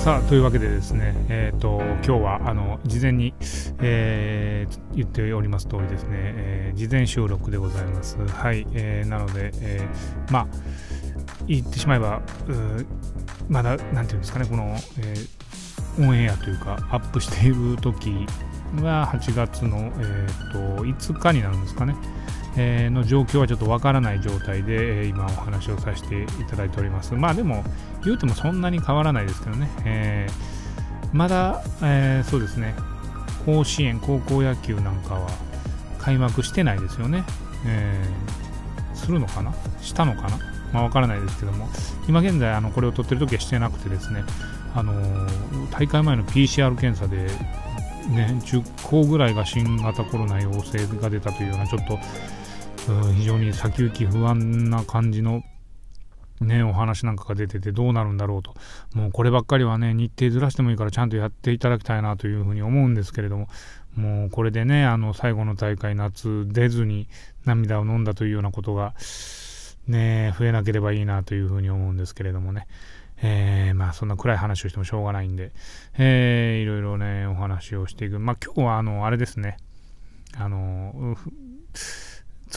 さあというわけでですね、えーと、今日はあの事前に、えー、言っております通りですね、えー、事前収録でございます。はい、えー、なので、えー、まあ言ってしまえばまだ何ていうんですかねこの、えー、オンエアというかアップしている時は8月の、えーと、5日になるんですかね。えー、の状況はちょっとわからない状態で、え、今お話をさせていただいております。まあでも、言うてもそんなに変わらないですけどね。えー、まだ、えそうですね、甲子園、高校野球なんかは開幕してないですよね。えするのかな？したのかな？まあわからないですけども、今現在、あのこれを取ってる時はしてなくてですね、あの大会前の PCR 検査でね、10校ぐらいが新型コロナ陽性が出たというような、ちょっと非常に先行き不安な感じの、ね、お話なんかが出ててどうなるんだろうと、もうこればっかりはね、日程ずらしてもいいからちゃんとやっていただきたいなというふうに思うんですけれども、もうこれでね、あの最後の大会、夏出ずに涙を飲んだというようなことが、ね、増えなければいいなというふうに思うんですけれどもね。えー、まあそんな暗い話をしてもしょうがないんで、えー、いろいろね、お話をしていく。まあ今日はあの、あれですね、あの、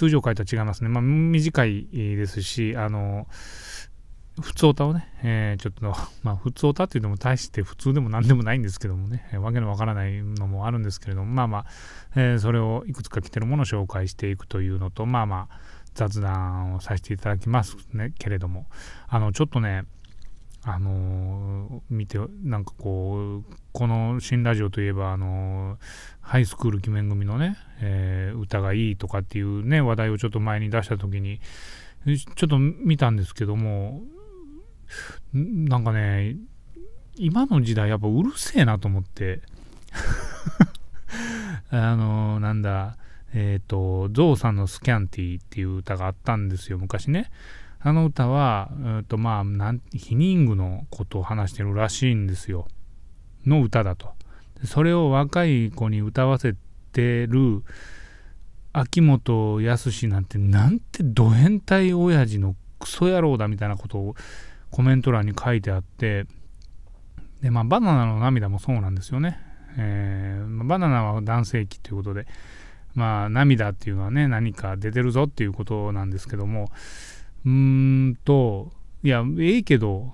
通常回とは違いますね。まあ短いですし、あの、普通歌をね、えー、ちょっと、まあ、普通歌っていうのも大して普通でも何でもないんですけどもね、えー、わけのわからないのもあるんですけれども、まあまあ、えー、それをいくつか来てるものを紹介していくというのと、まあまあ、雑談をさせていただきますね、けれども、あの、ちょっとね、あの、見て、なんかこう、この新ラジオといえば、あの、ハイスクール鬼面組のね、えー、歌がいいとかっていうね、話題をちょっと前に出した時に、ちょっと見たんですけども、なんかね、今の時代やっぱうるせえなと思って、あのなんだ、えっ、と、ゾウさんのスキャンティーっていう歌があったんですよ、昔ね。あの歌は、えーとまあ、なんヒニングのことを話してるらしいんですよ。の歌だと。それを若い子に歌わせてる秋元康なんてなんてド変態親父のクソ野郎だみたいなことをコメント欄に書いてあってでまあバナナの涙もそうなんですよね、えー、バナナは男性器ということでまあ涙っていうのはね何か出てるぞっていうことなんですけどもうーんと、いや、ええけど、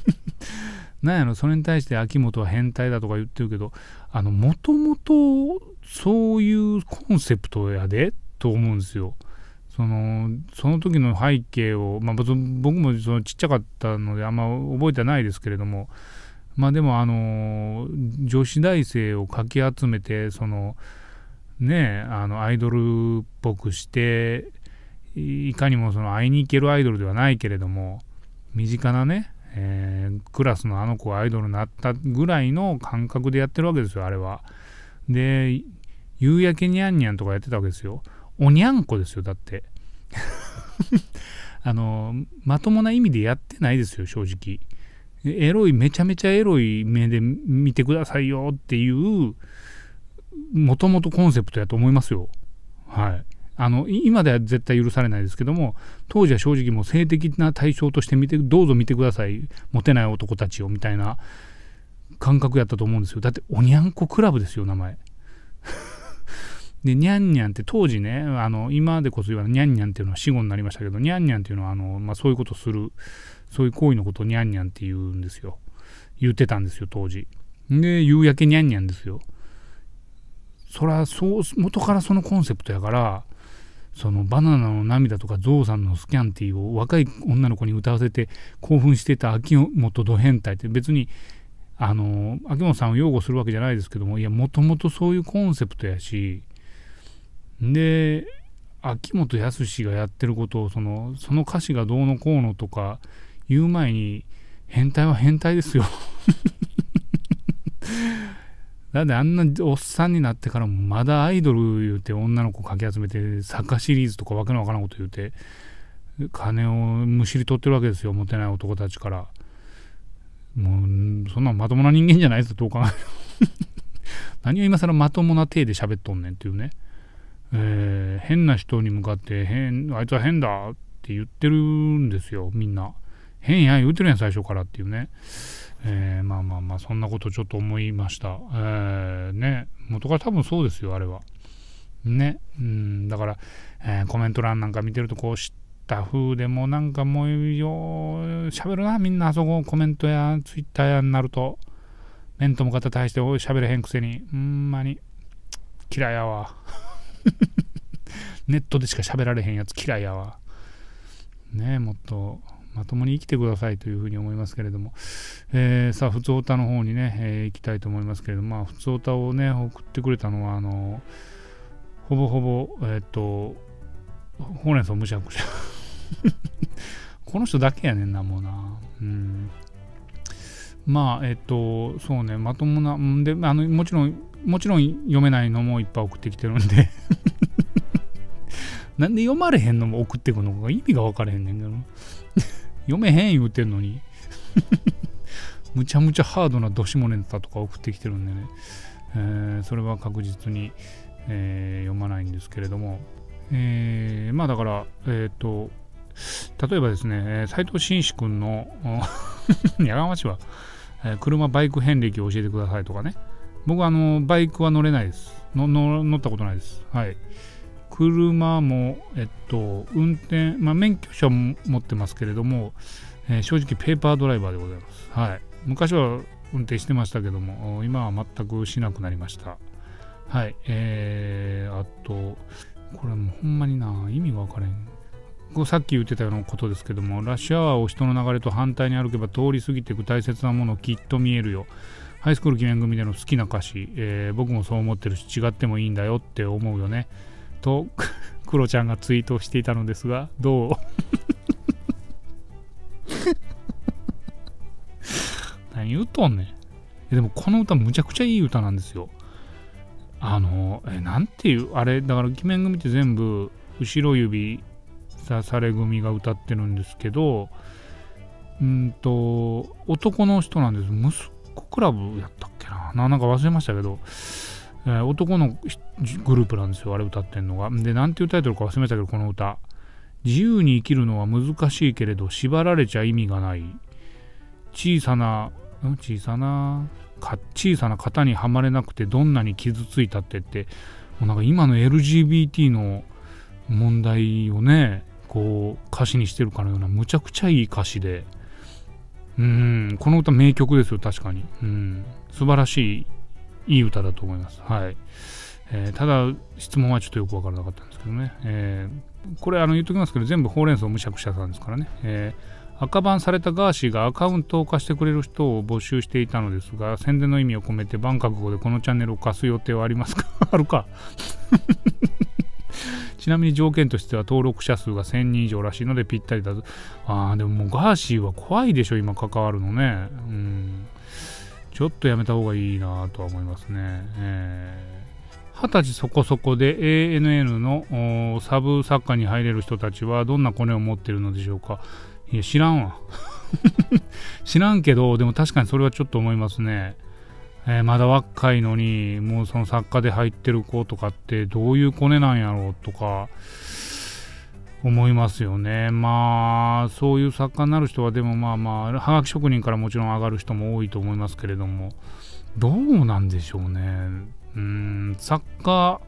なんやろ、それに対して秋元は変態だとか言ってるけど、あの、もともとそういうコンセプトやでと思うんですよ。そのその時の背景を、まあ、僕もそのちっちゃかったのであんま覚えてないですけれどもまあでもあの女子大生をかき集めてそのねあのアイドルっぽくしていかにもその会いに行けるアイドルではないけれども身近なね、えー、クラスのあの子がアイドルになったぐらいの感覚でやってるわけですよあれは。で夕焼けにゃんにゃんとかやってたわけですよ。おにゃんこですよだって。あのまともな意味でやってないですよ正直。エロいめちゃめちゃエロい目で見てくださいよっていうもともとコンセプトやと思いますよ。はい。あの今では絶対許されないですけども当時は正直もう性的な対象として見てどうぞ見てください。モテない男たちをみたいな感覚やったと思うんですよ。だっておにゃんこクラブですよ名前。でにゃんにゃんって当時ねあの今でこそ言わないにゃんにゃんっていうのは死語になりましたけどにゃんにゃんっていうのはあの、まあ、そういうことするそういう行為のことをにゃんにゃんって言うんですよ。言ってたんですよ当時。で夕焼けにゃんにゃんですよ。そらそう元からそのコンセプトやからそのバナナの涙とかゾウさんのスキャンティーを若い女の子に歌わせて興奮してた秋元ド変態って別にあの秋元さんを擁護するわけじゃないですけどもいやもともとそういうコンセプトやしで秋元康がやってることをそのその歌詞がどうのこうのとか言う前に変態は変態ですよ。だってあんなおっさんになってからもまだアイドル言うて女の子かき集めてサッカーシリーズとかわけのわからんこと言うて金をむしり取ってるわけですよモテない男たちから。もうそんなまともな人間じゃないですどう考え 何を今更まともな体で喋っとんねんっていうね、えー、変な人に向かって変あいつは変だって言ってるんですよみんな。変や言うてるやん最初からっていうね、えー、まあまあまあそんなことちょっと思いました、えー、ね元から多分そうですよあれは。ねうんだから、えー、コメント欄なんか見てるとこう知った風でもなんかもうよ喋るなみんなあそこ。コメントやツイッターやになると。面と向かって対しておい喋れへんくせに。ほんまに。嫌いやわ。ネットでしか喋られへんやつ嫌いやわ。ねえもっと。まともに生きてくださいというふうに思いますけれども、えー、さあ、普通歌の方にね、えー、行きたいと思いますけれども、まあ、普通歌をね、送ってくれたのは、あの、ほぼほぼ、えっ、と、ほうれん草むしゃくしゃ。この人だけやねんな、もうな。うん。まあ、えっ、と、そうね、まともな、んで、あの、もちろん、もちろん読めないのもいっぱい送ってきてるんで なんで読まれへんのも送ってくるのか意味が分からへんねんけど。読めへん言うてんのに むちゃむちゃハードなどしもネタとか送ってきてるんでね、えー、それは確実に、えー、読まないんですけれども、えー、まあだから、えっ、と、例えばですね、斎藤紳士君の、やがましは、え車、バイク遍歴を教えてくださいとかね。僕はあの、バイクは乗れないです。乗ったことないです。はい。車も、えっと、運転、まあ、免許証も持ってますけれども、えー、正直ペーパードライバーでございます。はい。昔は運転してましたけども、今は全くしなくなりました。はい。えー、あと、これもほんまにな、意味が分からへん。こさっき言ってたようなことですけども、ラッシュアワーを人の流れと反対に歩けば通り過ぎていく大切なものきっと見えるよ。ハイスクール記念組での好きな歌詞、えー、僕もそう思ってるし違ってもいいんだよって思うよね。と クロちゃんがツイートしていたのですがどう？何言うとんねん。でもこの歌むちゃくちゃいい歌なんですよ。あのえなんていうあれだから鬼面組って全部後ろ指さされ組が歌ってるんですけどうんと男の人なんです。息子クラブやったっけななんか忘れましたけど。えー、男のグループなんですよ、あれ歌ってんのが。で、なんていうタイトルか忘れたけど、この歌。自由に生きるのは難しいけれど、縛られちゃ意味がない。小さな、小さな、小さな型にはまれなくて、どんなに傷ついたってって、もうなんか今の LGBT の問題をね、こう、歌詞にしてるかのような、むちゃくちゃいい歌詞で、うん、この歌名曲ですよ、確かに。うん、素晴らしいいい歌だと思います。はい。えー、ただ、質問はちょっとよくわからなかったんですけどね。えー、これ、あの、言っときますけど、全部ほうれん草むしゃくしゃさんですからね。えー、赤バンされたガーシーがアカウントを貸してくれる人を募集していたのですが、宣伝の意味を込めて、バン覚悟でこのチャンネルを貸す予定はありますか？あるか ちなみに条件としては登録者数が1000人以上らしいのでぴったりだと。ああ、でももうガーシーは怖いでしょ、今関わるのね。うん。ちょっとやめた方がいいなとは思いますね。えー、20歳そこそこで ANN のサブ作家に入れる人たちはどんなコネを持ってるのでしょうかいや、知らんわ。知らんけど、でも確かにそれはちょっと思いますね。えー、まだ若いのに、もうその作家で入ってる子とかってどういうコネなんやろうとか、思いますよね。まあ、そういう作家になる人は、でもまあまあ、はがき職人からもちろん上がる人も多いと思いますけれども、どうなんでしょうね。うん、作家、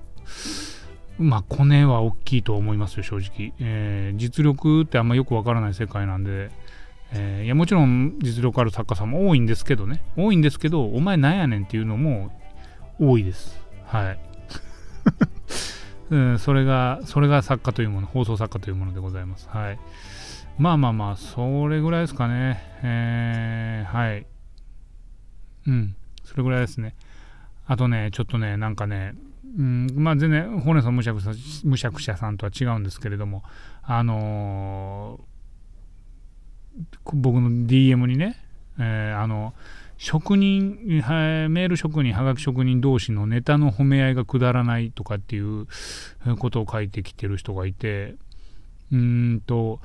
まあ、コネは大きいと思いますよ、正直。えー、実力ってあんまよくわからない世界なんで、えー、いや、もちろん実力ある作家さんも多いんですけどね、多いんですけど、お前なんやねんっていうのも多いです。はい。うん、それが、それが作家というもの、放送作家というものでございます。はい。まあまあまあ、それぐらいですかね。えー、はい。うん、それぐらいですね。あとね、ちょっとね、なんかね、うん、まあ全然、ホネさんむしゃくしゃ、むしゃくしゃさんとは違うんですけれども、あのー、僕の DM にね、えー、あの職人、メール職人、はがき職人同士のネタの褒め合いがくだらないとかっていうことを書いてきてる人がいて、うんと、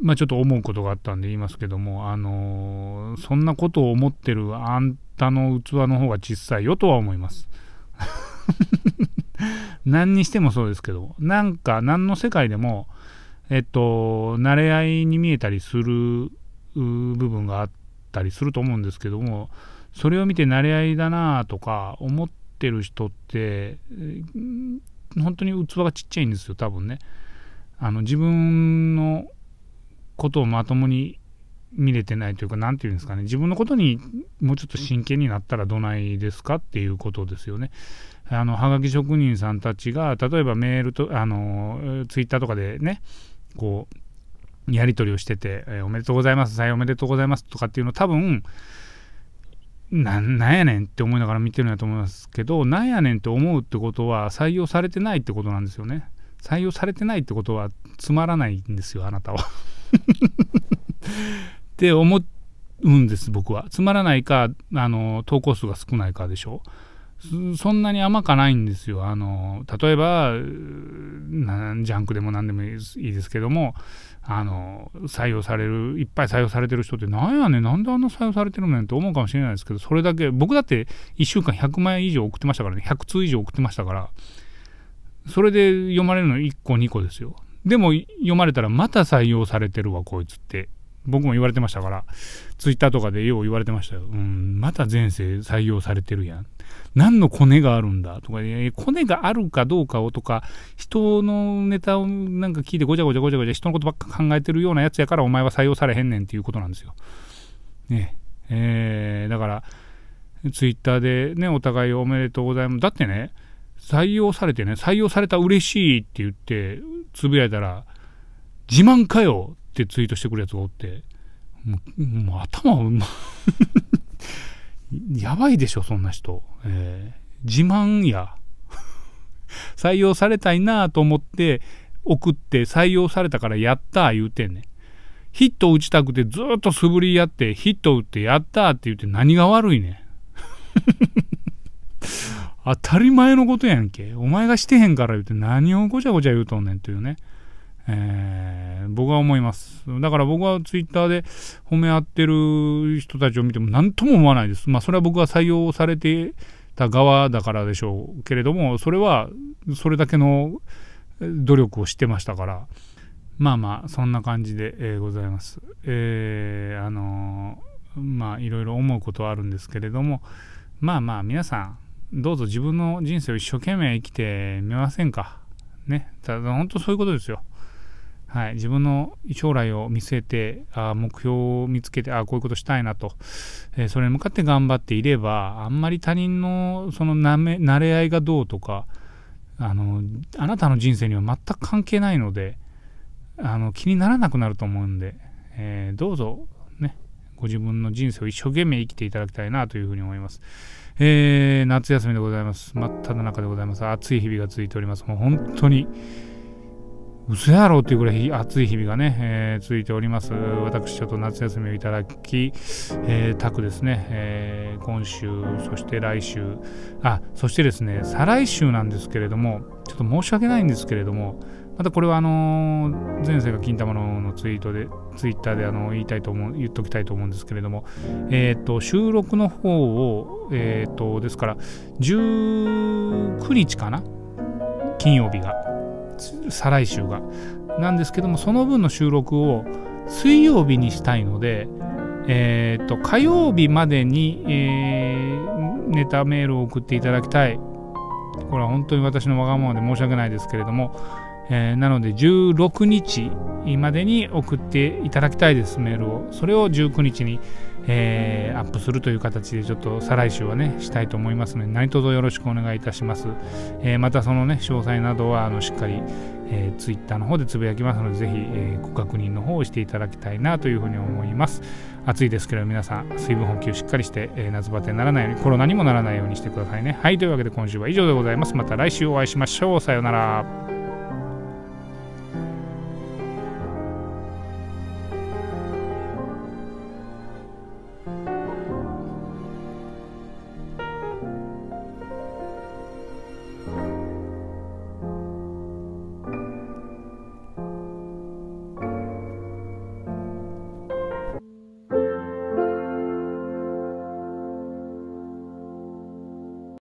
まあちょっと思うことがあったんで言いますけども、あのー、そんなことを思ってるあんたの器の方が小さいよとは思います。何にしてもそうですけど、なんか何の世界でも、えっと慣れ合いに見えたりする部分があってたりすると思うんですけどもそれを見て慣れ合いだなとか思ってる人って本当に器がちっちゃいんですよ多分ねあの自分のことをまともに見れてないというか何て言うんですかね自分のことにもうちょっと真剣になったらどないですかっていうことですよね。あのはがき職人さんたちが例えばメールとあのツイッターとかでねこうやり取りをしてて、えー、おめでとうございます採用おめでとうございますとかっていうの多分なんやねんって思いながら見てるんだと思いますけどなんやねんって思うってことは採用されてないってことなんですよね。採用されてないってことはつまらないんですよあなたは。って思うんです僕は。つまらないかあの投稿数が少ないかでしょ。そんなに甘かないんですよ。あの例えばジャンクでも何でもいいですけどもあの採用されるいっぱい採用されてる人ってなんやねんなんであんな採用されてるのんって思うかもしれないですけどそれだけ僕だって1週間100枚以上送ってましたからね100通以上送ってましたからそれで読まれるの1個2個ですよ。でも読まれたらまた採用されてるわこいつって僕も言われてましたからツイッターとかでよう言われてましたよ。うんまた前世採用されてるやん。何のコネがあるんだ？とか、ね、コネがあるかどうかをとか、人のネタをなんか聞いてごちゃごちゃごちゃごちゃ人のことばっか考えてるようなやつやからお前は採用されへんねんっていうことなんですよ。ね。えー、だから、ツイッターでね、お互いおめでとうございます。だってね、採用されてね、採用された嬉しいって言って、つぶやいたら、自慢かよってツイートしてくるやつがおって、もう、もう頭、やばいでしょ、そんな人。えー、自慢や。採用されたいなと思って送って採用されたからやった言うてんねん。ヒット打ちたくてずっと素振りやってヒット打ってやったって言って何が悪いねん。当たり前のことやんけ。お前がしてへんから言うて何をごちゃごちゃ言うとんねんというね。えー、僕は思います。だから僕はツイッターで褒め合ってる人たちを見ても何とも思わないです。まあそれは僕は採用されてた側だからでしょうけれども、それはそれだけの努力をしてましたから、まあまあそんな感じで、え、ございます。えー、あのー、まあいろいろ思うことはあるんですけれども、まあまあ皆さん、どうぞ自分の人生を一生懸命生きてみませんか。ね。ただ本当そういうことですよ。はい、自分の将来を見据えてあ目標を見つけてあこういうことしたいなと、えー、それに向かって頑張っていればあんまり他人のそのなめ慣れ合いがどうとかあのあなたの人生には全く関係ないのであの気にならなくなると思うんで、えー、どうぞねご自分の人生を一生懸命生きていただきたいなというふうに思います。えー、夏休みでございます。真っ只中でございます。暑い日々が続いております。もう本当に嘘やろっていうぐらい暑い日々がね、えー、続いております。私、ちょっと夏休みをいただき、えー、たくですね、えー、今週、そして来週、あ、そしてですね、再来週なんですけれども、ちょっと申し訳ないんですけれども、またこれはあのー、前世が金玉ののツイートで、ツイッターであの言いたいと思う、言っときたいと思うんですけれども、えっ、ー、と、収録の方を、えっ、ー、と、ですから、19日かな？金曜日が。再来週が。なんですけども、その分の収録を水曜日にしたいので、えー、と、火曜日までに、えー、ネタメールを送っていただきたい。これは本当に私のわがままで申し訳ないですけれども、えー、なので16日までに送っていただきたいです、メールを。それを19日に、えー、アップするという形でちょっと再来週はねしたいと思いますので何卒よろしくお願いいたします、えー、またそのね詳細などはあのしっかり、えー、ツイッターの方でつぶやきますのでぜひ、えー、ご確認の方をしていただきたいなというふうに思います。暑いですけど皆さん水分補給しっかりして、え、夏バテにならないようにコロナにもならないようにしてくださいね。はいというわけで今週は以上でございます。また来週お会いしましょう。さようなら。